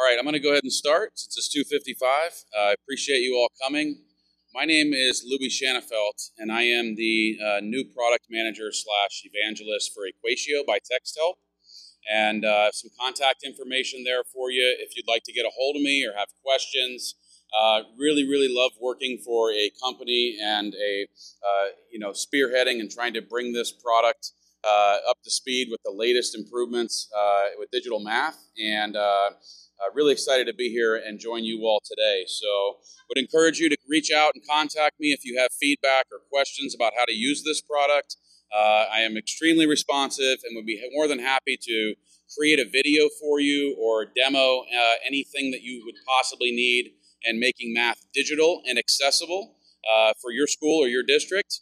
All right, I'm going to go ahead and start since it's 2:55. Uh, I appreciate you all coming. My name is Louis Shanafelt, and I am the uh, new product manager slash evangelist for Equatio by TextHelp. And uh, some contact information there for you if you'd like to get a hold of me or have questions. Uh, really, really love working for a company and a uh, you know spearheading and trying to bring this product uh, up to speed with the latest improvements with digital math. And uh, really excited to be here and join you all today. So, would encourage you to reach out and contact me if you have feedback or questions about how to use this product. I am extremely responsive and would be more than happy to create a video for you or demo anything that you would possibly need and making math digital and accessible uh, for your school or your district.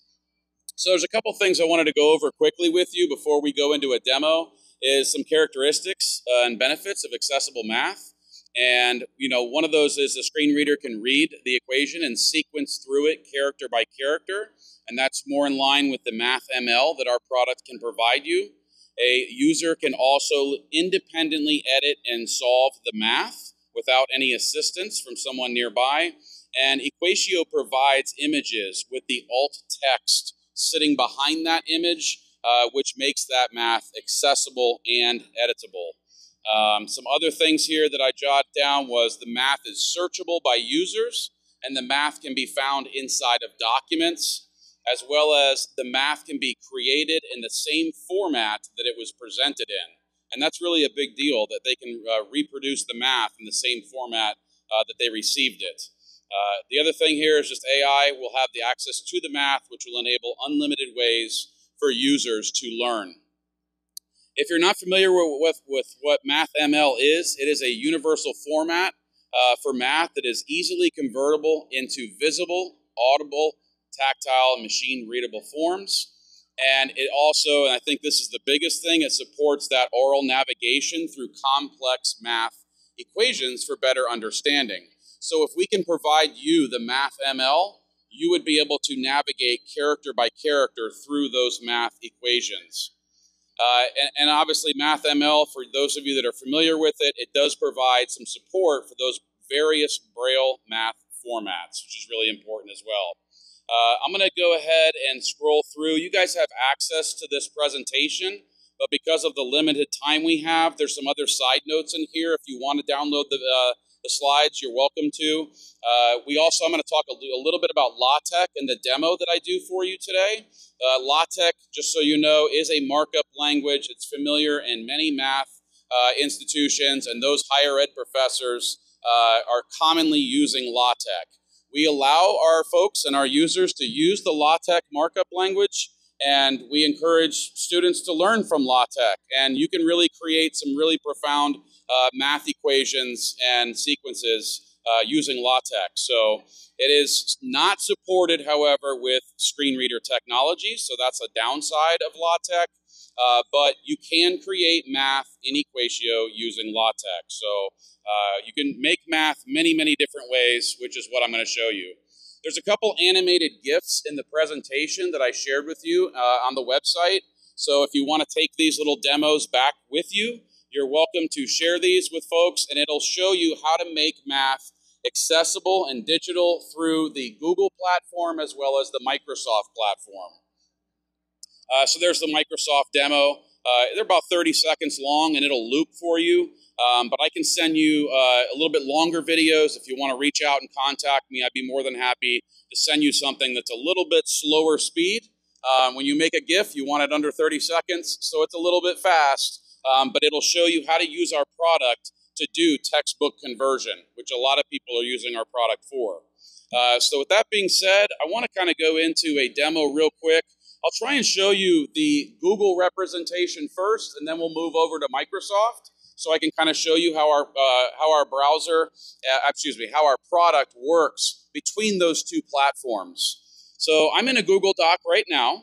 So there's a couple things I wanted to go over quickly with you before we go into a demo is some characteristics uh, and benefits of accessible math. And you know, one of those is the screen reader can read the equation and sequence through it character by character, and that's more in line with the Math ML that our product can provide you. A user can also independently edit and solve the math without any assistance from someone nearby. And Equatio provides images with the alt text sitting behind that image, uh, which makes that math accessible and editable. Um, some other things here that I jotted down was the math is searchable by users, and the math can be found inside of documents, as well as the math can be created in the same format that it was presented in. And that's really a big deal that they can uh, reproduce the math in the same format uh, that they received it. Uh, the other thing here is just AI will have the access to the math, which will enable unlimited ways for users to learn. If you're not familiar with, with what MathML is, it is a universal format uh, for math that is easily convertible into visible, audible, tactile, and machine readable forms. And it also, and I think this is the biggest thing, it supports that oral navigation through complex math equations for better understanding. So if we can provide you the math ML, you would be able to navigate character by character through those math equations. Uh, and, and, obviously, MathML, for those of you that are familiar with it, it does provide some support for those various Braille math formats, which is really important as well. Uh, I'm going to go ahead and scroll through. You guys have access to this presentation, but because of the limited time we have, there's some other side notes in here. If you want to download the, uh, the slides, you're welcome to. Uh, we also, I'm going to talk a, a, little bit about LaTeX and the demo that I do for you today. Uh, LaTeX, just so you know, is a markup language. It's familiar in many math uh, institutions, and those higher ed professors uh, are commonly using LaTeX. We allow our folks and our users to use the LaTeX markup language, and we encourage students to learn from LaTeX. And you can really create some really profound uh, math equations and sequences uh, using LaTeX. So it is not supported, however, with screen reader technology, so that's a downside of LaTeX. Uh, but you can create math in Equatio using LaTeX. So uh, you can make math many, many different ways, which is what I'm going to show you. There's a couple animated GIFs in the presentation that I shared with you uh, on the website. So if you want to take these little demos back with you, you're welcome to share these with folks, and it'll show you how to make math accessible and digital through the Google platform as well as the Microsoft platform. Uh, so there's the Microsoft demo. Uh, they're about 30 seconds long, and it'll loop for you. Um, but I can send you uh, a little bit longer videos. If you want to reach out and contact me, I'd be more than happy to send you something that's a little bit slower speed. Um, when you make a GIF, you want it under 30 seconds, so it's a little bit fast, um, but it'll show you how to use our product to do textbook conversion, which a lot of people are using our product for. Uh, so with that being said, I want to kind of go into a demo real quick. I'll try and show you the Google representation first, and then we'll move over to Microsoft so I can kind of show you how our uh, how our browser, uh, excuse me, how our product works between those two platforms. So I'm in a Google Doc right now,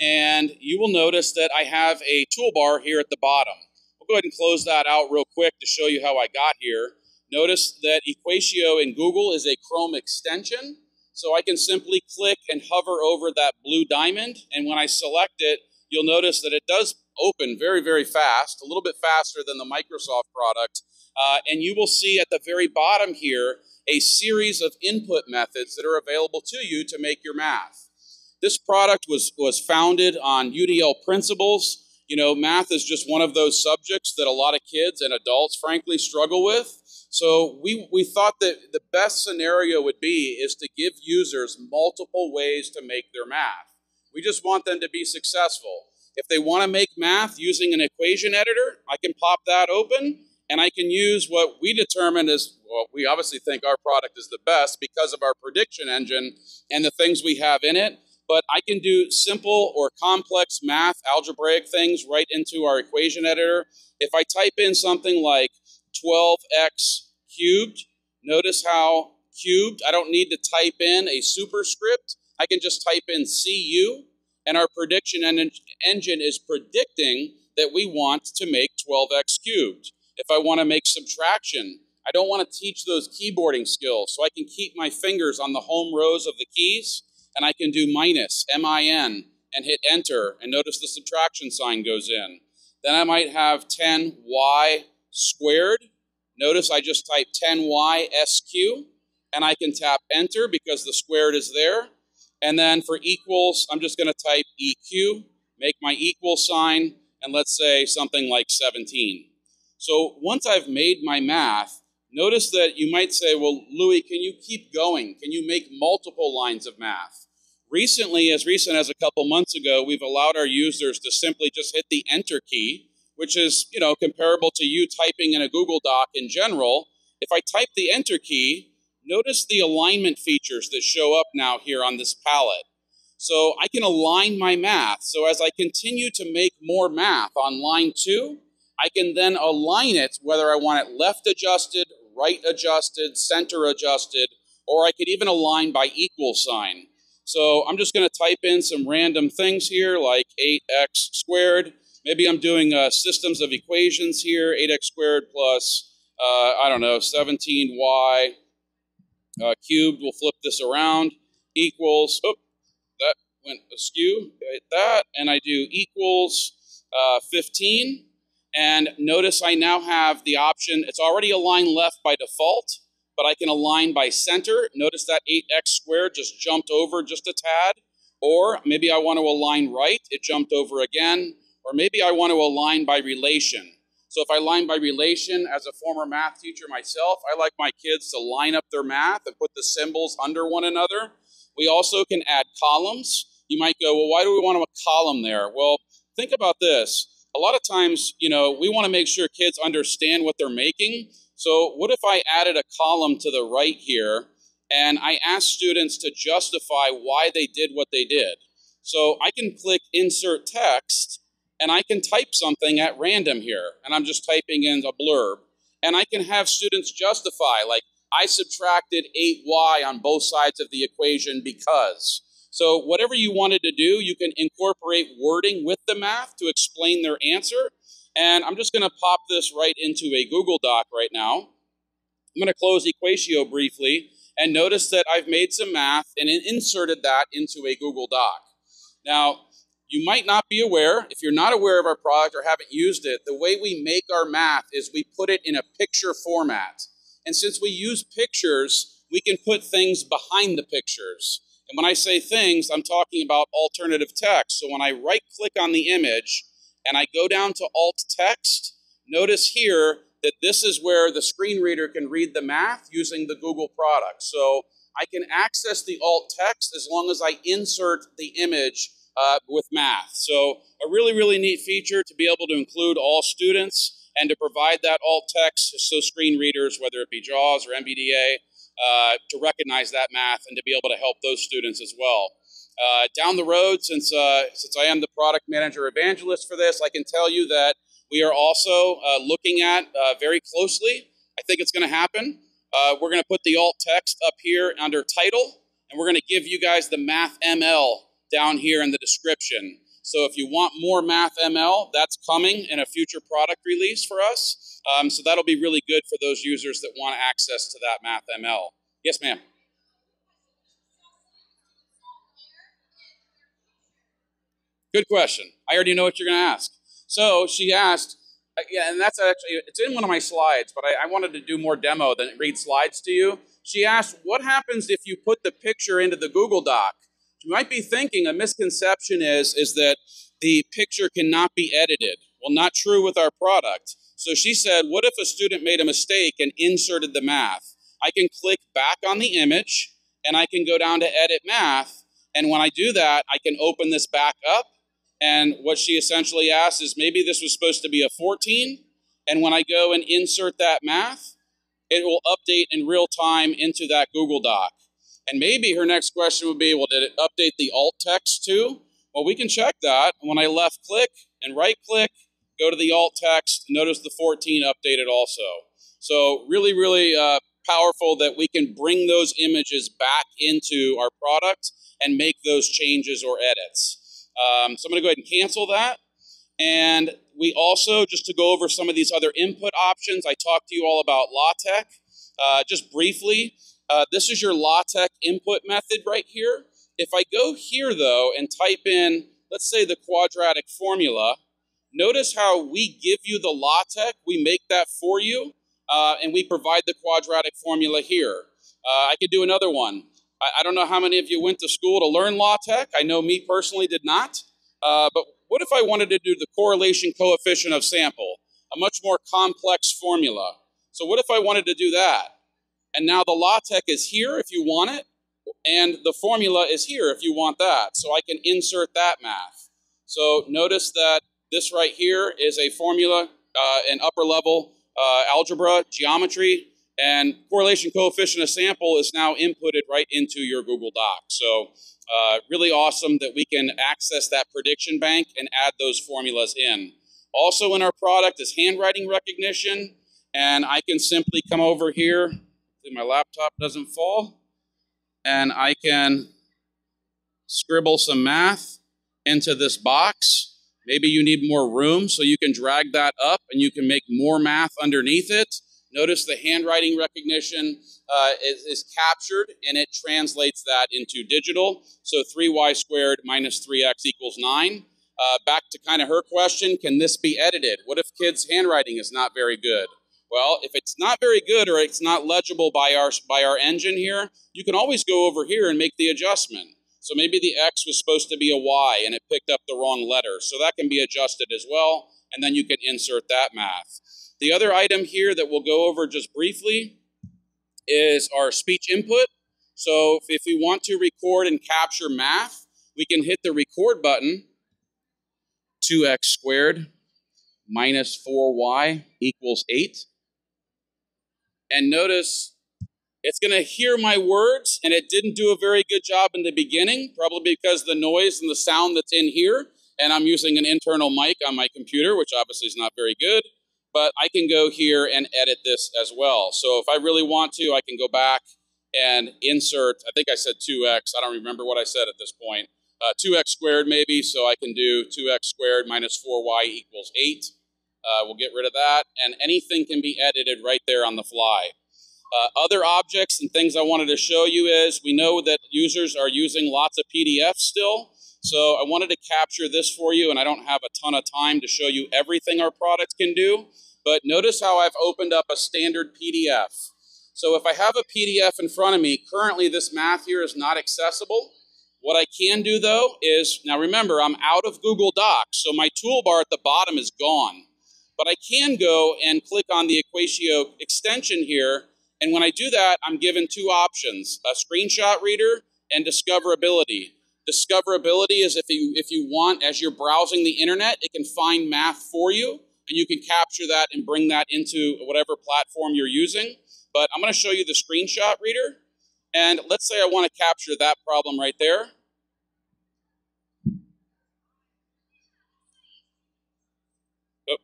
and you will notice that I have a toolbar here at the bottom. I'll go ahead and close that out real quick to show you how I got here. Notice that Equatio in Google is a Chrome extension, so I can simply click and hover over that blue diamond, and when I select it, you'll notice that it does open very, very fast, a little bit faster than the Microsoft product. Uh, and you will see at the very bottom here a series of input methods that are available to you to make your math. This product was, was founded on UDL principles. You know, math is just one of those subjects that a lot of kids and adults, frankly, struggle with. So we, we thought that the best scenario would be is to give users multiple ways to make their math. We just want them to be successful. If they want to make math using an equation editor, I can pop that open and I can use what we determined as, well, we obviously think our product is the best because of our prediction engine and the things we have in it. But I can do simple or complex math, algebraic things right into our equation editor. If I type in something like 12x cubed. Notice how cubed, I don't need to type in a superscript. I can just type in CU, and our prediction en engine is predicting that we want to make 12x cubed. If I want to make subtraction, I don't want to teach those keyboarding skills, so I can keep my fingers on the home rows of the keys, and I can do minus, M-I-N, and hit enter, and notice the subtraction sign goes in. Then I might have 10y squared. Notice I just type 10YSQ and I can tap enter because the squared is there. And then for equals, I'm just going to type EQ, make my equal sign, and let's say something like 17. So once I've made my math, notice that you might say, well, Louis, can you keep going? Can you make multiple lines of math? Recently, as recent as a couple months ago, we've allowed our users to simply just hit the enter key which is, you know, comparable to you typing in a Google Doc in general. If I type the enter key, notice the alignment features that show up now here on this palette. So I can align my math. So as I continue to make more math on line two, I can then align it whether I want it left adjusted, right adjusted, center adjusted, or I could even align by equal sign. So I'm just going to type in some random things here like 8x squared. Maybe I'm doing uh, systems of equations here, 8x squared plus, uh, I don't know, 17y uh, cubed. We'll flip this around. Equals, oh, that went askew. Hit that, and I do equals uh, 15. And notice I now have the option, it's already aligned left by default, but I can align by center. Notice that 8x squared just jumped over just a tad. Or maybe I want to align right, it jumped over again. Or maybe I want to align by relation. So if I line by relation, as a former math teacher myself, I like my kids to line up their math and put the symbols under one another. We also can add columns. You might go, well, why do we want a column there? Well, think about this. A lot of times, you know, we want to make sure kids understand what they're making. So what if I added a column to the right here and I asked students to justify why they did what they did? So I can click insert text and I can type something at random here, and I'm just typing in a blurb, and I can have students justify, like, I subtracted 8y on both sides of the equation because. So whatever you wanted to do, you can incorporate wording with the math to explain their answer. And I'm just going to pop this right into a Google Doc right now. I'm going to close Equatio briefly and notice that I've made some math and inserted that into a Google Doc. Now, you might not be aware, if you're not aware of our product or haven't used it, the way we make our math is we put it in a picture format. And since we use pictures, we can put things behind the pictures. And when I say things, I'm talking about alternative text. So when I right click on the image and I go down to alt text, notice here that this is where the screen reader can read the math using the Google product. So I can access the alt text as long as I insert the image uh, with math. So a really, really neat feature to be able to include all students and to provide that alt text so screen readers, whether it be JAWS or NVDA, uh, to recognize that math and to be able to help those students as well. Uh, down the road, since, uh, since I am the product manager evangelist for this, I can tell you that we are also uh, looking at uh, very closely. I think it's going to happen. we're going to put the alt text up here under title, and we're going to give you guys the Math ML down here in the description. So if you want more Math ML, that's coming in a future product release for us. Um, so that'll be really good for those users that want access to that Math ML. Yes, ma'am. Good question. I already know what you're going to ask. So she asked, Uh, yeah, and that's actually it's in one of my slides, but I, I, wanted to do more demo than read slides to you. She asked, "What happens if you put the picture into the Google Doc?" You might be thinking a misconception is is that the picture cannot be edited. Well, not true with our product. So she said, "What if a student made a mistake and inserted the math?" I can click back on the image and I can go down to edit math. And when I do that, I can open this back up and what she essentially asked is maybe this was supposed to be a 14. And when I go and insert that math, it will update in real time into that Google Doc. And maybe her next question would be, well, did it update the alt text too? Well, we can check that. When I left click and right click, go to the alt text, notice the 14 updated also. So really, really uh, powerful that we can bring those images back into our product and make those changes or edits. Um, so I'm going to go ahead and cancel that. And we also, just to go over some of these other input options, I talked to you all about LaTeX. Uh, just briefly, uh, this is your LaTeX input method right here. If I go here, though, and type in, let's say, the quadratic formula, notice how we give you the LaTeX, we make that for you, uh, and we provide the quadratic formula here. Uh, I could do another one. I, I, don't know how many of you went to school to learn LaTeX. I know me personally did not. Uh, but what if I wanted to do the correlation coefficient of sample, a much more complex formula? So what if I wanted to do that? And now the LaTeX is here if you want it, and the formula is here if you want that. So I can insert that math. So notice that this right here is a formula uh, in upper level uh, algebra, geometry, and correlation coefficient of sample is now inputted right into your Google Doc. So uh, really awesome that we can access that prediction bank and add those formulas in. Also in our product is handwriting recognition. And I can simply come over here, my laptop doesn't fall, and I can scribble some math into this box. Maybe you need more room, so you can drag that up and you can make more math underneath it. Notice the handwriting recognition uh, is, is, captured and it translates that into digital. So 3y squared minus 3x equals 9. Uh, back to kind of her question, can this be edited? What if kids' handwriting is not very good? Well, if it's not very good or it's not legible by our, by our engine here, you can always go over here and make the adjustment. So maybe the X was supposed to be a Y and it picked up the wrong letter. So that can be adjusted as well, and then you can insert that math. The other item here that we'll go over just briefly is our speech input. So if we want to record and capture math, we can hit the record button, 2x squared minus 4y equals 8. And notice it's going to hear my words, and it didn't do a very good job in the beginning, probably because the noise and the sound that's in here, and I'm using an internal mic on my computer, which obviously is not very good but I can go here and edit this as well. So if I really want to, I can go back and insert, I think I said 2x, I don't remember what I said at this point, uh, 2x squared maybe, so I can do 2x squared minus 4y equals 8. Uh, we'll get rid of that, and anything can be edited right there on the fly. Uh, other objects and things I wanted to show you is we know that users are using lots of PDFs still. So I wanted to capture this for you, and I don't have a ton of time to show you everything our product can do, but notice how I've opened up a standard PDF. So if I have a PDF in front of me, currently this math here is not accessible. What I can do though is, now remember, I'm out of Google Docs, so my toolbar at the bottom is gone. But I can go and click on the Equatio extension here, and when I do that, I'm given two options, a screenshot reader and discoverability. Discoverability is if you, if you want, as you're browsing the internet, it can find math for you, and you can capture that and bring that into whatever platform you're using. But I'm going to show you the screenshot reader. And let's say I want to capture that problem right there. Oh,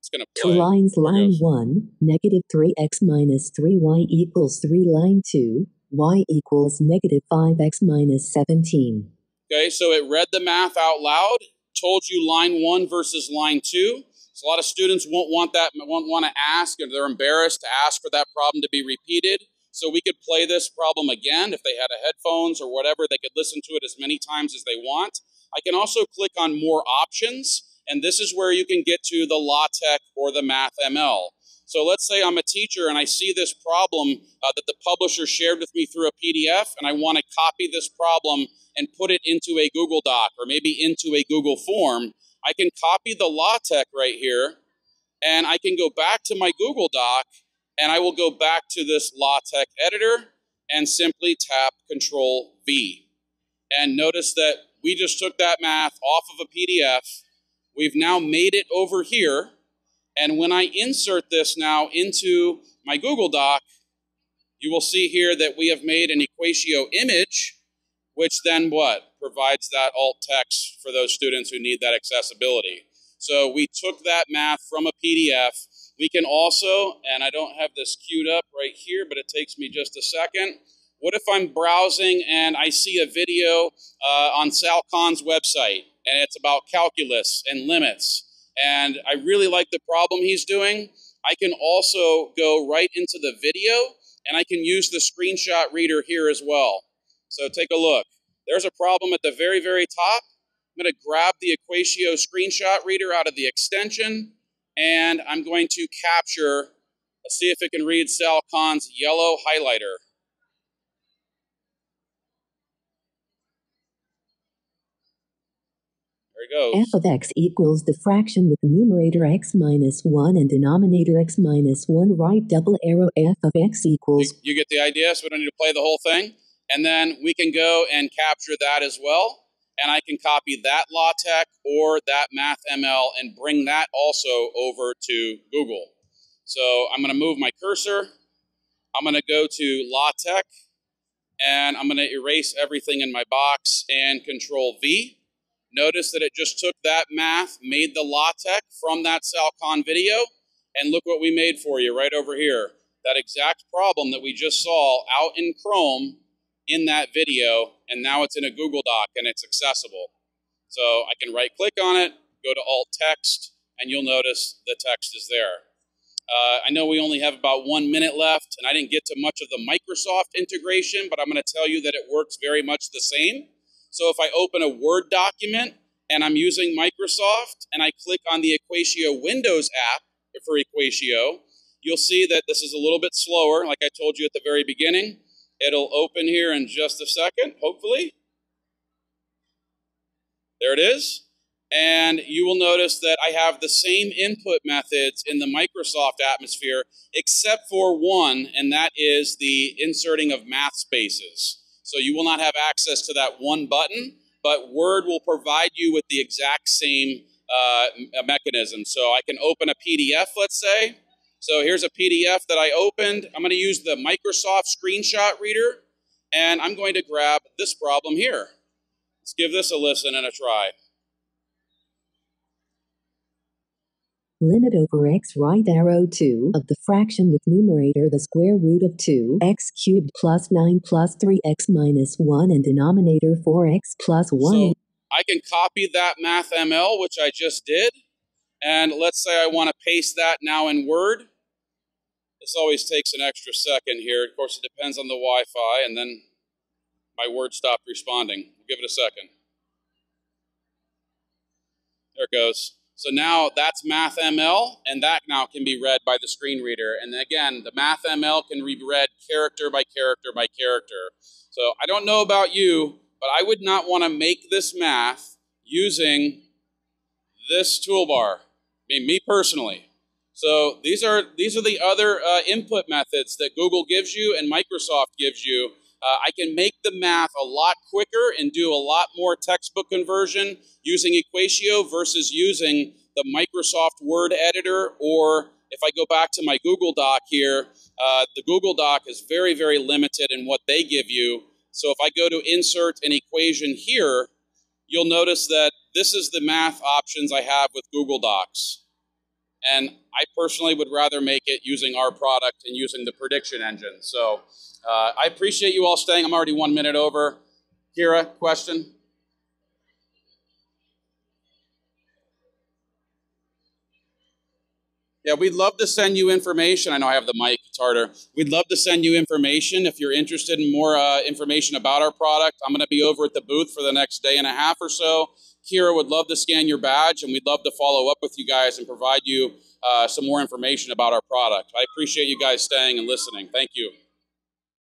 it's going to. Two lines, line 1, negative 3x minus 3y equals 3, line 2, y equals negative 5x minus 17. Okay, so it read the math out loud, told you line 1 versus line 2. So a lot of students won't want that, won't want to ask, or they're embarrassed to ask for that problem to be repeated. So we could play this problem again. If they had a headphones or whatever, they could listen to it as many times as they want. I can also click on more options, And this is where you can get to the LaTeX or the MathML. So let's say I'm a teacher and I see this problem uh, that the publisher shared with me through a PDF, and I want to copy this problem and put it into a Google Doc or maybe into a Google form. I can copy the LaTeX right here, and I can go back to my Google Doc, and I will go back to this LaTeX editor and simply tap Control V. And notice that we just took that math off of a PDF. We've now made it over here and when I insert this now into my Google Doc, you will see here that we have made an Equatio image, which then what? Provides that alt text for those students who need that accessibility. So we took that math from a PDF. We can also, and I don't have this queued up right here, but it takes me just a second. What if I'm browsing and I see a video uh, on Sal Khan's website and it's about calculus and limits? and I really like the problem he's doing. I can also go right into the video and I can use the screenshot reader here as well. So take a look. There's a problem at the very, very top. I'm going to grab the Equatio screenshot reader out of the extension and I'm going to capture, let's see if it can read Sal Khan's yellow highlighter. Goes. f of x equals the fraction with numerator x minus 1 and denominator x minus 1. Right double arrow f of x equals. You, you get the idea, so we don't need to play the whole thing. And then we can go and capture that as well. And I can copy that LaTeX or that MathML and bring that also over to Google. So I'm going to move my cursor. I'm going to go to LaTeX and I'm going to erase everything in my box and Control V. Notice that it just took that math, made the LaTeX from that Sal Khan video, and look what we made for you right over here. That exact problem that we just saw out in Chrome in that video, and now it's in a Google Doc and it's accessible. So I can right click on it, go to alt text, and you'll notice the text is there. Uh, I know we only have about one minute left, and I didn't get to much of the Microsoft integration, but I'm going to tell you that it works very much the same. So if I open a Word document and I'm using Microsoft and I click on the Equatio Windows app for Equatio, you'll see that this is a little bit slower, like I told you at the very beginning. It'll open here in just a second, hopefully. There it is. And you will notice that I have the same input methods in the Microsoft atmosphere, except for one, and that is the inserting of math spaces. So you will not have access to that one button, but Word will provide you with the exact same uh, mechanism. So I can open a PDF, let's say. So here's a PDF that I opened. I'm going to use the Microsoft screenshot reader, and I'm going to grab this problem here. Let's give this a listen and a try. Limit over x right arrow 2 of the fraction with numerator the square root of 2 x cubed plus 9 plus 3x minus 1 and denominator 4x plus 1. So I can copy that math ML, which I just did. And let's say I want to paste that now in Word. This always takes an extra second here. Of course, it depends on the Wi-Fi, and then my Word stopped responding. We'll give it a second. There it goes. So now that's MathML, and that now can be read by the screen reader. And again, the MathML can be read character by character by character. So I don't know about you, but I would not want to make this math using this toolbar. I mean, me personally. So these are these are the other uh, input methods that Google gives you and Microsoft gives you uh, I can make the math a lot quicker and do a lot more textbook conversion using Equatio versus using the Microsoft Word editor or if I go back to my Google Doc here, uh, the Google Doc is very, very limited in what they give you. So if I go to insert an equation here, you'll notice that this is the math options I have with Google Docs. And I personally would rather make it using our product and using the prediction engine. So uh, I appreciate you all staying. I'm already one minute over. Kira, question? Yeah, we'd love to send you information. I know I have the mic, it's harder. We'd love to send you information if you're interested in more uh, information about our product. I'm going to be over at the booth for the next day and a half or so. Kira would love to scan your badge, and we'd love to follow up with you guys and provide you uh, some more information about our product. I appreciate you guys staying and listening. Thank you.